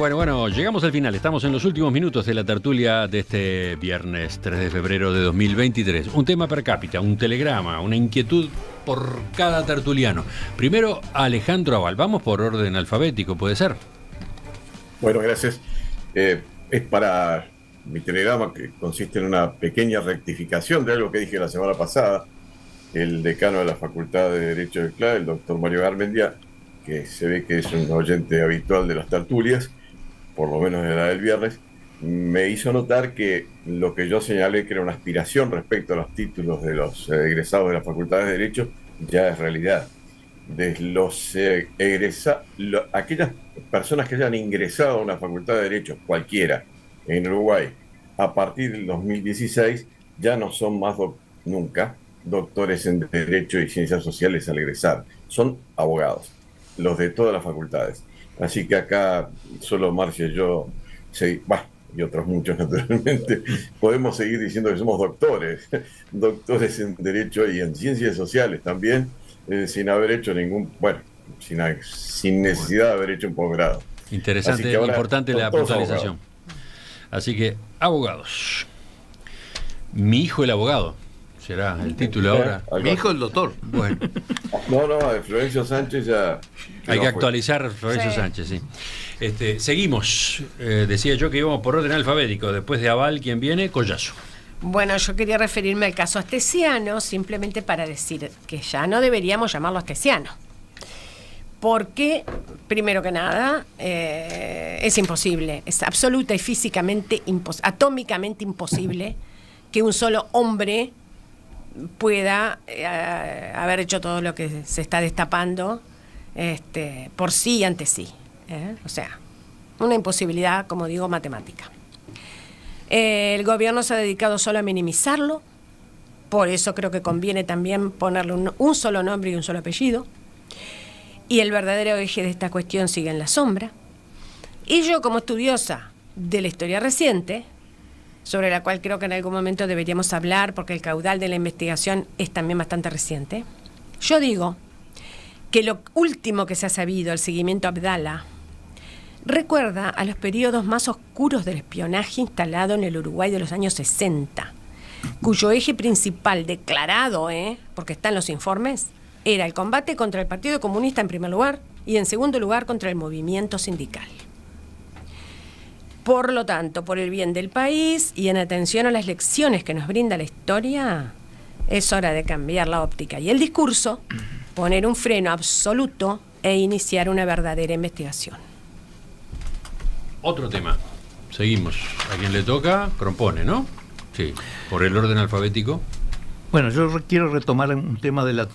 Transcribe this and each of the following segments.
bueno, bueno, llegamos al final. Estamos en los últimos minutos de la tertulia de este viernes 3 de febrero de 2023. Un tema per cápita, un telegrama, una inquietud por cada tertuliano. Primero, Alejandro Aval. Vamos por orden alfabético, ¿puede ser? Bueno, gracias. Eh, es para mi telegrama que consiste en una pequeña rectificación de algo que dije la semana pasada. El decano de la Facultad de Derecho de CLA, el doctor Mario Garmendia, que se ve que es un oyente habitual de las tertulias, por lo menos de la del viernes, me hizo notar que lo que yo señalé que era una aspiración respecto a los títulos de los eh, egresados de las facultades de Derecho ya es realidad. De los eh, egresados, aquellas personas que hayan ingresado a una facultad de Derecho, cualquiera, en Uruguay, a partir del 2016, ya no son más nunca doctores en Derecho y Ciencias Sociales al egresar, son abogados los de todas las facultades. Así que acá solo Marcia y yo, y otros muchos naturalmente, podemos seguir diciendo que somos doctores, doctores en Derecho y en Ciencias Sociales también, eh, sin haber hecho ningún, bueno, sin, sin necesidad de haber hecho un posgrado. Interesante, importante la puntualización. Así que, abogados. Mi hijo el abogado será el título ahora. Mi hijo el doctor. Bueno. No, no, de Florencio Sánchez ya. Hay que actualizar Florencio Sánchez, sí. Este, seguimos. Eh, decía yo que íbamos por orden alfabético. Después de Aval, ¿quién viene? Collazo. Bueno, yo quería referirme al caso astesiano simplemente para decir que ya no deberíamos llamarlo astesiano. Porque, primero que nada, eh, es imposible, es absoluta y físicamente, atómicamente imposible que un solo hombre pueda eh, haber hecho todo lo que se está destapando este, por sí y ante sí. ¿eh? O sea, una imposibilidad, como digo, matemática. Eh, el gobierno se ha dedicado solo a minimizarlo, por eso creo que conviene también ponerle un, solo nombre y un solo apellido. Y el verdadero eje de esta cuestión sigue en la sombra. Y yo, como estudiosa de la historia reciente, sobre la cual creo que en algún momento deberíamos hablar porque el caudal de la investigación es también bastante reciente. Yo digo que lo último que se ha sabido, el seguimiento Abdala, recuerda a los periodos más oscuros del espionaje instalado en el Uruguay de los años 60, cuyo eje principal declarado, ¿eh? porque está en los informes, era el combate contra el Partido Comunista en primer lugar y en segundo lugar contra el movimiento sindical. Por lo tanto, por el bien del país y en atención a las lecciones que nos brinda la historia, es hora de cambiar la óptica y el discurso, poner un freno absoluto e iniciar una verdadera investigación. Otro tema. Seguimos. A quien le toca, propone, ¿no? Sí. Por el orden alfabético. Bueno, yo quiero retomar un tema de, las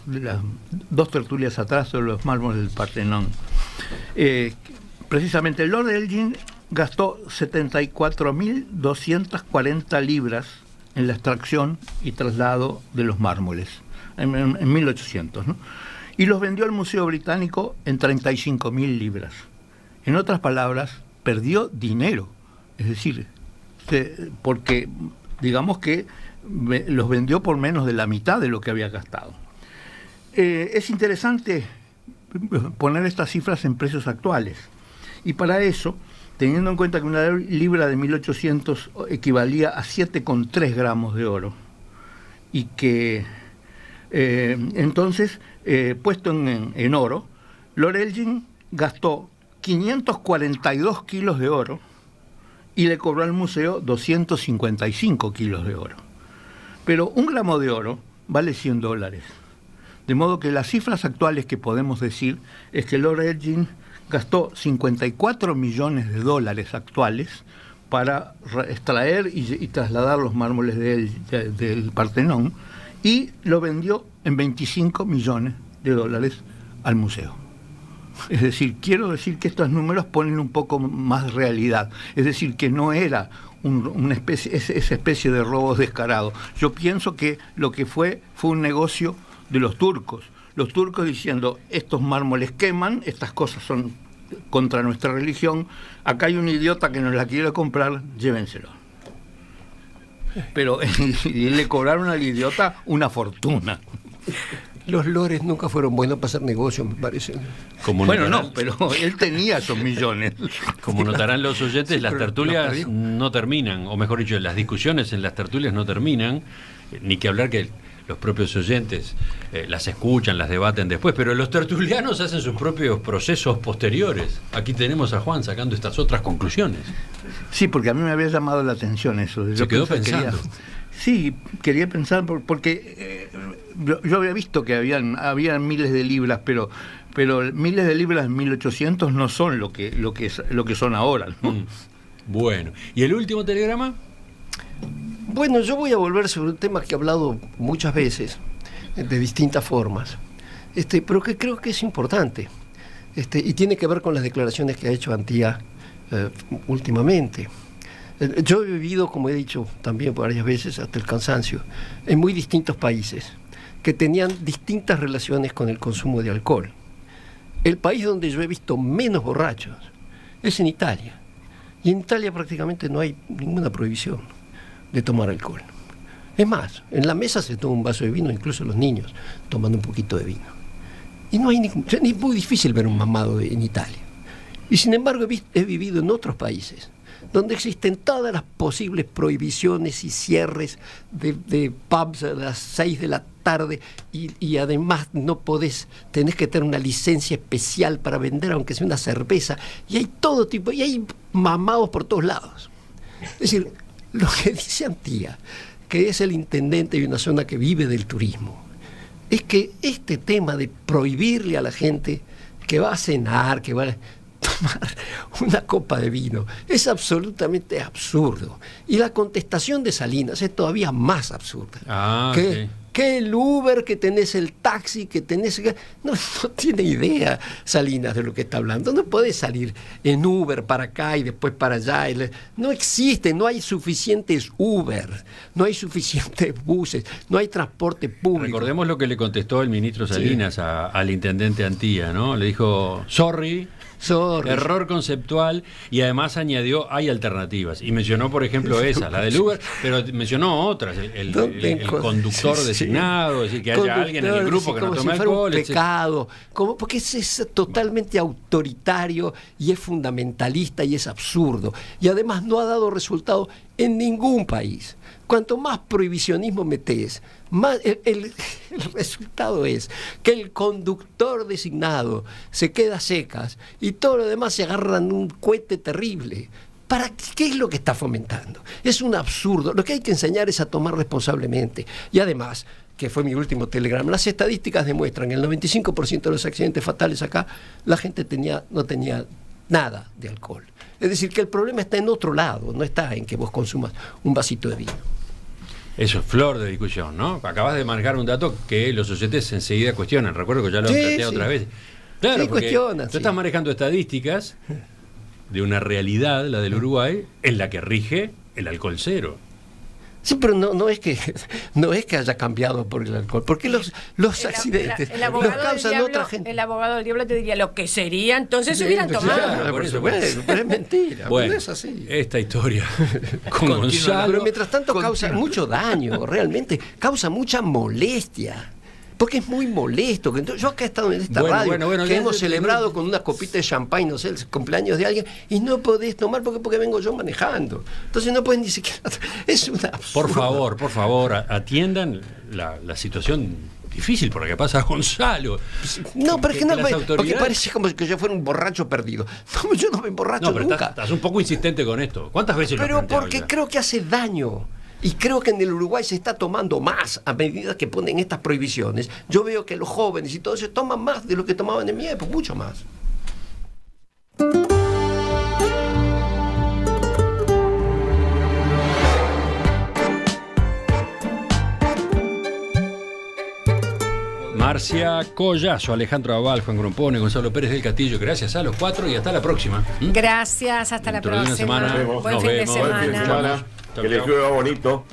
dos tertulias atrás sobre los mármoles del Partenón. Eh, precisamente el Lord Elgin gastó 74.240 libras en la extracción y traslado de los mármoles en, 1800, y los vendió al Museo Británico en 35.000 libras. En otras palabras, perdió dinero, es decir, porque digamos que los vendió por menos de la mitad de lo que había gastado. Eh, es interesante poner estas cifras en precios actuales y para eso teniendo en cuenta que una libra de 1800 equivalía a 7,3 gramos de oro y que eh, entonces, eh, puesto en, en oro, Lorelgin gastó 542 kilos de oro y le cobró al museo 255 kilos de oro. Pero un gramo de oro vale 100 dólares. De modo que las cifras actuales que podemos decir es que Lorelgin gastó 54 millones de dólares actuales para extraer y, trasladar los mármoles del, Partenón y lo vendió en 25 millones de dólares al museo. Es decir, quiero decir que estos números ponen un poco más realidad. Es decir, que no era una especie, esa especie de robo descarado. Yo pienso que lo que fue fue un negocio de los turcos los turcos diciendo, estos mármoles queman, estas cosas son contra nuestra religión, acá hay un idiota que nos la quiere comprar, llévenselo. Pero y le cobraron al idiota una fortuna. los lores nunca fueron buenos para hacer negocios, me parece. Como Bueno, notarán- no, pero él tenía esos millones. Como notarán los oyentes, Sí, las tertulias no terminan, o mejor dicho, las discusiones en las tertulias no terminan, eh, ni que hablar que los propios oyentes eh, las escuchan, las debaten después, pero los tertulianos hacen sus propios procesos posteriores. Aquí tenemos a Juan sacando estas otras conclusiones. Sí, porque a mí me había llamado la atención eso. Se quedó pensando. sí, quería pensar por- porque eh, yo, yo había visto que habían, habían miles de libras, pero pero miles de libras en 1800 no son lo que lo que es- lo que son ahora. ¿no? Mm. Bueno, ¿y el último telegrama? Bueno, yo voy a volver sobre un tema que he hablado muchas veces, eh, de distintas formas, este, pero que creo que es importante, este, y tiene que ver con las declaraciones que ha hecho Antía eh, últimamente. Eh, Yo he vivido, como he dicho también varias veces, hasta el cansancio, en muy distintos países que tenían distintas relaciones con el consumo de alcohol. El país donde yo he visto menos borrachos es en Italia. Y en Italia prácticamente no hay ninguna prohibición de tomar alcohol. Es más, en la mesa se toma un vaso de vino, incluso los niños tomando un poquito de vino. Y no hay es muy difícil ver un mamado en Italia. Y sin embargo he, vivido en otros países donde existen todas las posibles prohibiciones y cierres de, de pubs a las 6 de la tarde y, y además no podés, tenés que tener una licencia especial para vender aunque sea una cerveza y hay todo tipo, y hay mamados por todos lados. Es decir, lo que dice Antía, que es el intendente de una zona que vive del turismo, es que este tema de prohibirle a la gente que va a cenar, que va a tomar una copa de vino, es absolutamente absurdo. Y la contestación de Salinas es todavía más absurda. Ah, que. Que el Uber, que tenés el taxi, que tenés... No, no tiene idea Salinas de lo que está hablando. No podés salir en Uber para acá y después para allá. No existe, no hay suficientes Uber, no hay suficientes buses, no hay transporte público. Recordemos lo que le contestó el ministro Salinas a- al intendente Antía, ¿no? Le dijo, sorry, Sorry. error conceptual, y además añadió, hay alternativas. Y mencionó, por ejemplo, esa, la del Uber, pero mencionó otras, el, el- ¿Dónde el- el encon- conductor Sí. Designado, es decir, que haya alguien en el grupo que no tome si un alcohol, etc. pecado, como, porque es, es totalmente autoritario y es fundamentalista y es absurdo. Y además no ha dado resultado en ningún país. Cuanto más prohibicionismo metes, más el, el- el resultado es que el conductor designado se queda secas y todo lo demás se agarran un cohete terrible. ¿Para qué, qué es lo que está fomentando? Es un absurdo. Lo que hay que enseñar es a tomar responsablemente. Y además, que fue mi último telegrama, las estadísticas demuestran que el 95% de los accidentes fatales acá, la gente tenía, no tenía nada de alcohol. Es decir, que el problema está en otro lado, no está en que vos consumas un vasito de vino. Eso es flor de discusión, ¿no? Acabas de marcar un dato que los oyentes enseguida cuestionan. Recuerdo que ya lo Sí, he planteado sí. otra vez. Claro, Sí, porque cuestionan, tú estás manejando estadísticas de una realidad, la del Uruguay, en la que rige el alcohol cero. Sí, pero no, no es que no es que haya cambiado por el alcohol, porque los, los El- accidentes el, el los causan diablo, otra gente. el abogado del diablo te diría lo que sería, entonces Sí, hubieran tomado. claro, Por eso, supuesto, pero es mentira, Bueno, no es así. esta historia con Continúa, Gonzalo. Pero mientras tanto causa mucho daño, realmente, causa mucha molestia. Porque es muy molesto. que entonces- yo acá he estado en esta Bueno, radio bueno, bueno, que ya- hemos ya- celebrado con una copita de champagne, no sé, el cumpleaños de alguien, y no podés tomar porque, porque vengo yo manejando. Entonces no pueden ni siquiera. Es una Por favor, por favor, atiendan la, la situación difícil por la que pasa Gonzalo. No, pero es que no, porque autoridades- parece como que yo fuera un borracho perdido. No, yo no me emborracho No, pero nunca. estás, estás un poco insistente con esto. ¿Cuántas veces lo has Pero porque ya? creo que hace daño. Y creo que en el Uruguay se está tomando más a medida que ponen estas prohibiciones. Yo veo que los jóvenes y todo se toman más de lo que tomaban en mi época, mucho más. Marcia Collazo, Alejandro Aval, Juan Grompone, Gonzalo Pérez del Castillo. Gracias a los cuatro y hasta la próxima. ¿Mm? Gracias, hasta Dentro de la una próxima. semana Nos Buen nos fin vemos. de Buen fin de semana. Chau, Que les llueva bonito.